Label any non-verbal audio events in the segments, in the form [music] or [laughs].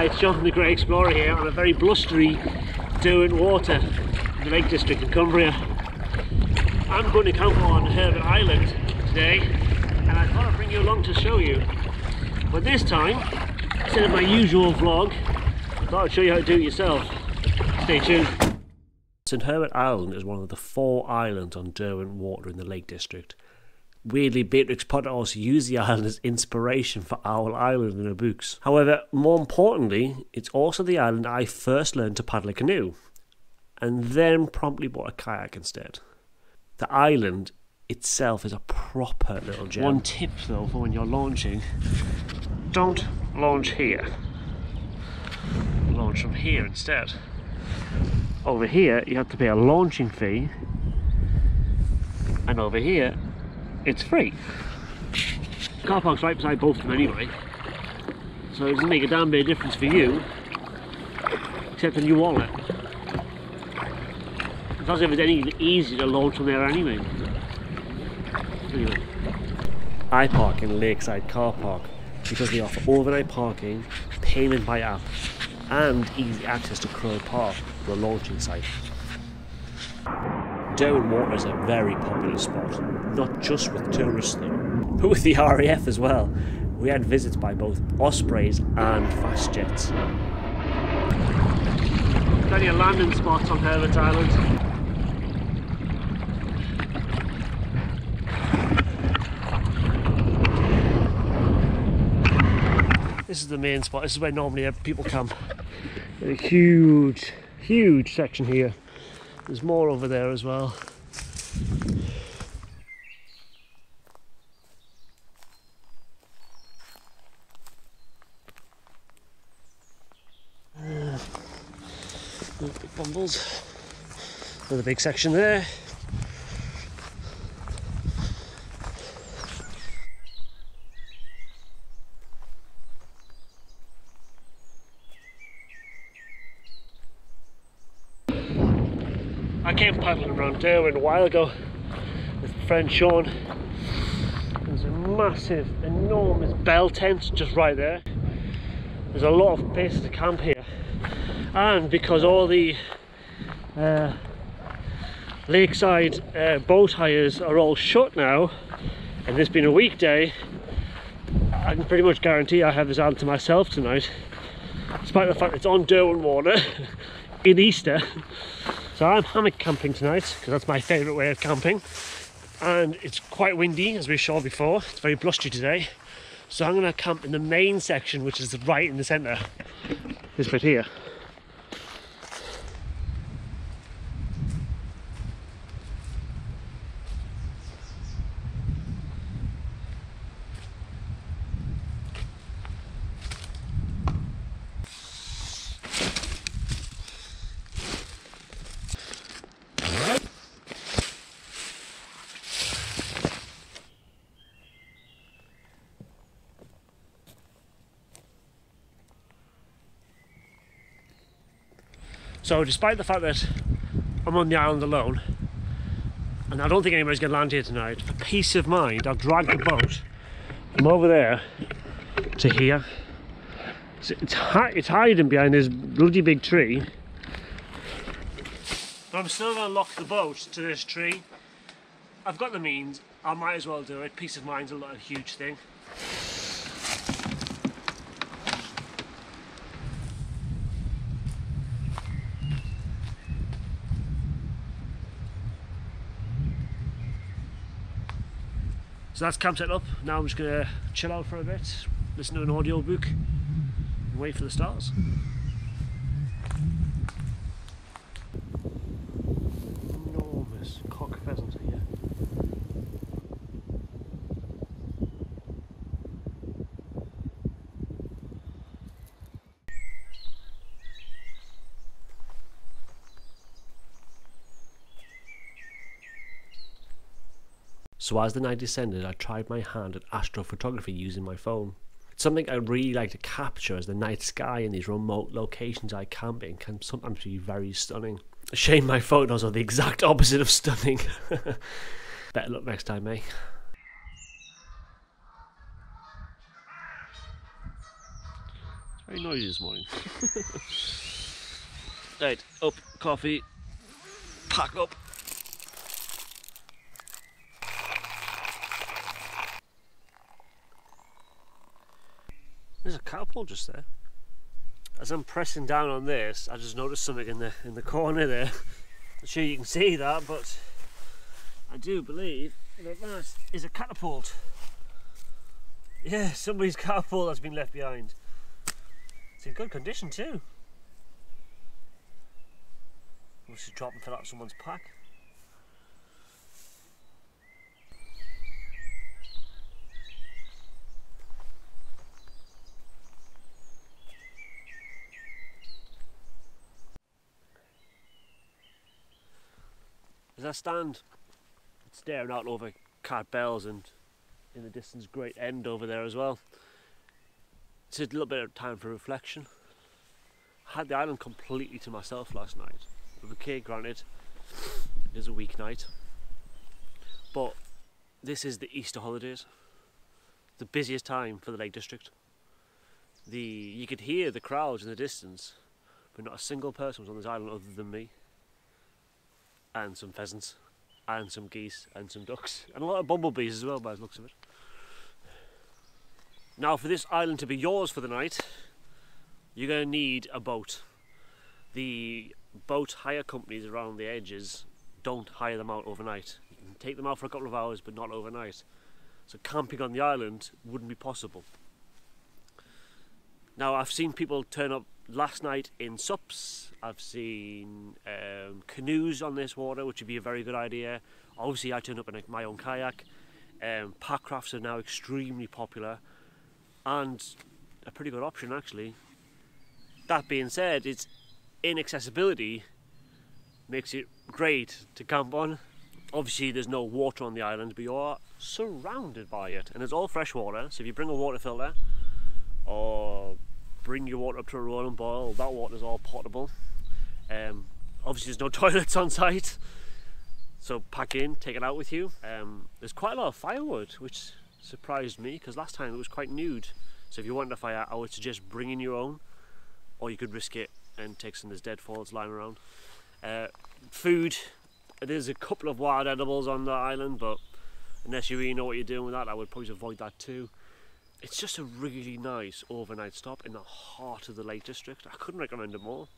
Hi, it's John from the Gray Explorer here on a very blustery Derwent Water in the Lake District in Cumbria. I'm going to camp on Herbert Island today and I thought I'd bring you along to show you. But this time, instead of my usual vlog, I thought I'd show you how to do it yourself. Stay tuned. St Herbert Island is one of the four islands on Derwent Water in the Lake District. Weirdly, Beatrix Potter also used the island as inspiration for Owl Island in her books. However, more importantly, it's also the island I first learned to paddle a canoe, and then promptly bought a kayak instead. The island itself is a proper little gem. One tip though for when you're launching, don't launch here. Launch from here instead. Over here you have to pay a launching fee and over here it's free. Car park's right beside both of them anyway, so it doesn't make a damn bit of difference for you, except in your wallet. It's as if it's easier to launch from there anyway. Anyway. I park in Lakeside Car Park because they offer overnight parking, payment by app, and easy access to Crow Park, the launching site. Derwent Water is a very popular spot, not just with tourists though, but with the RAF as well. We had visits by both Ospreys and fast jets. Plenty of landing spots on Herbert Island. This is the main spot. This is where normally uh, people camp. A huge, huge section here. There's more over there as well. Uh, big bumbles. Another big section there. I came paddling around Derwent a while ago with friend Sean. There's a massive, enormous bell tent just right there. There's a lot of places to camp here. And because all the uh, lakeside uh, boat hires are all shut now, and this been a weekday, I can pretty much guarantee I have this island to myself tonight. Despite the fact it's on Derwent water [laughs] in Easter. So I'm hammock camping tonight because that's my favourite way of camping. And it's quite windy as we saw before. It's very blustery today. So I'm going to camp in the main section which is right in the centre. This bit here. So despite the fact that I'm on the island alone, and I don't think anybody's going to land here tonight, for peace of mind, I'll drag the boat from over there to here. It's, it's hiding behind this bloody big tree. But I'm still going to lock the boat to this tree. I've got the means, I might as well do it. Peace of mind's a, lot, a huge thing. So that's camp set up. Now I'm just going to chill out for a bit, listen to an audio book, and wait for the stars. Enormous cock pheasant here. So as the night descended, I tried my hand at astrophotography using my phone. It's something I really like to capture as the night sky in these remote locations I camp in can sometimes be very stunning. Shame my photos are the exact opposite of stunning. [laughs] Better luck next time, eh? Very noisy this morning. [laughs] right, up, coffee, pack up. There's a catapult just there. As I'm pressing down on this, I just noticed something in the in the corner there. I'm sure you can see that, but I do believe that that is a catapult. Yeah, somebody's catapult that's been left behind. It's in good condition too. We should drop and fill out someone's pack. As I stand staring out over Catbells and in the distance Great End over there as well, it's a little bit of time for reflection. I had the island completely to myself last night. Okay, granted, it is a weeknight, but this is the Easter holidays, the busiest time for the Lake District. The you could hear the crowds in the distance, but not a single person was on this island other than me and some pheasants and some geese and some ducks and a lot of bumblebees as well by the looks of it. Now for this island to be yours for the night you're going to need a boat. The boat hire companies around the edges don't hire them out overnight. You can take them out for a couple of hours but not overnight. So camping on the island wouldn't be possible. Now I've seen people turn up last night in SUPs. I've seen um, canoes on this water, which would be a very good idea. Obviously, I turned up in a, my own kayak. Um, crafts are now extremely popular and a pretty good option actually. That being said, its inaccessibility makes it great to camp on. Obviously, there's no water on the island, but you are surrounded by it, and it's all fresh water. So if you bring a water filter or bring your water up to a rolling boil. That water is all potable. Um, obviously, there's no [laughs] toilets on site, so pack in, take it out with you. Um, there's quite a lot of firewood, which surprised me because last time it was quite nude. So if you want a fire, I would suggest bringing your own, or you could risk it and take some of those deadfalls lying around. Uh, food, there's a couple of wild edibles on the island, but unless you really know what you're doing with that, I would probably avoid that too. It's just a really nice overnight stop in the heart of the Lake District. I couldn't recommend it more.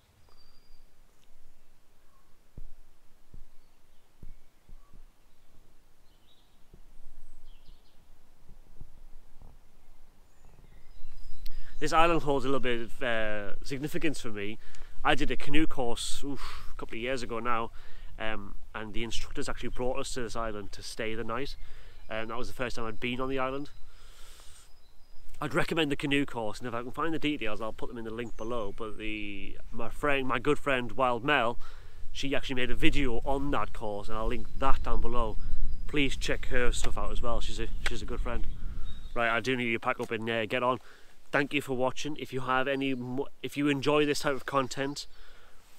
This island holds a little bit of uh, significance for me. I did a canoe course oof, a couple of years ago now, um, and the instructors actually brought us to this island to stay the night. And that was the first time I'd been on the island. I'd recommend the canoe course, and if I can find the details, I'll put them in the link below. But the my friend, my good friend Wild Mel, she actually made a video on that course, and I'll link that down below. Please check her stuff out as well. She's a she's a good friend. Right, I do need you to pack up and uh, get on. Thank you for watching. If you have any, if you enjoy this type of content,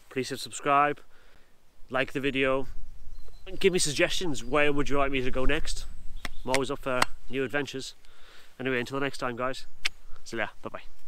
please hit subscribe, like the video, and give me suggestions. Where would you like me to go next? I'm always up for new adventures. Anyway, until the next time, guys. See ya. Bye bye.